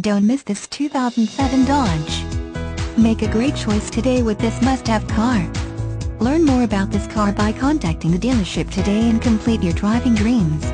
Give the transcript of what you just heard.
Don't miss this 2007 Dodge. Make a great choice today with this must-have car. Learn more about this car by contacting the dealership today and complete your driving dreams.